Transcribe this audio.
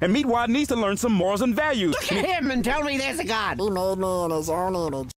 And meet needs to learn some morals and values. Look at him and tell me there's a God. Who made me in his.